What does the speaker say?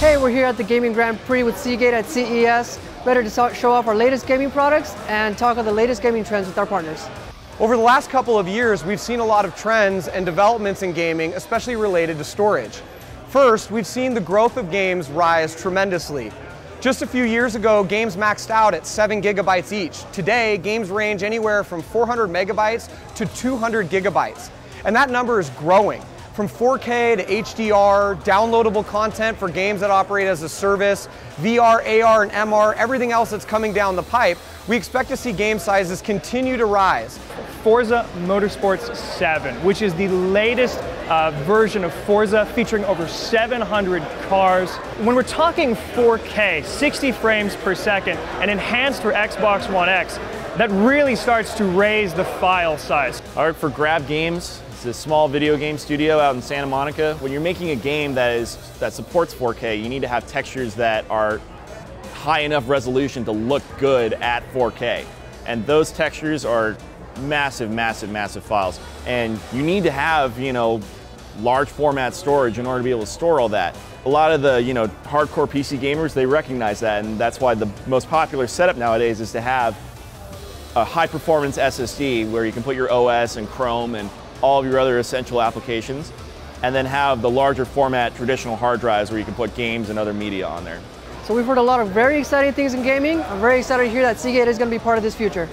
we're here at the Gaming Grand Prix with Seagate at CES, ready to show off our latest gaming products and talk of the latest gaming trends with our partners. Over the last couple of years, we've seen a lot of trends and developments in gaming, especially related to storage. First, we've seen the growth of games rise tremendously. Just a few years ago, games maxed out at 7 gigabytes each. Today, games range anywhere from 400 megabytes to 200 gigabytes. And that number is growing from 4K to HDR, downloadable content for games that operate as a service, VR, AR, and MR, everything else that's coming down the pipe, we expect to see game sizes continue to rise. Forza Motorsports 7, which is the latest uh, version of Forza featuring over 700 cars. When we're talking 4K, 60 frames per second, and enhanced for Xbox One X, that really starts to raise the file size. All right, for Grab Games. It's a small video game studio out in Santa Monica. When you're making a game that is that supports 4K, you need to have textures that are high enough resolution to look good at 4K. And those textures are massive, massive, massive files. And you need to have, you know, large format storage in order to be able to store all that. A lot of the, you know, hardcore PC gamers, they recognize that, and that's why the most popular setup nowadays is to have a high performance SSD where you can put your OS and Chrome and all of your other essential applications, and then have the larger format traditional hard drives where you can put games and other media on there. So we've heard a lot of very exciting things in gaming. I'm very excited to hear that Seagate is going to be part of this future.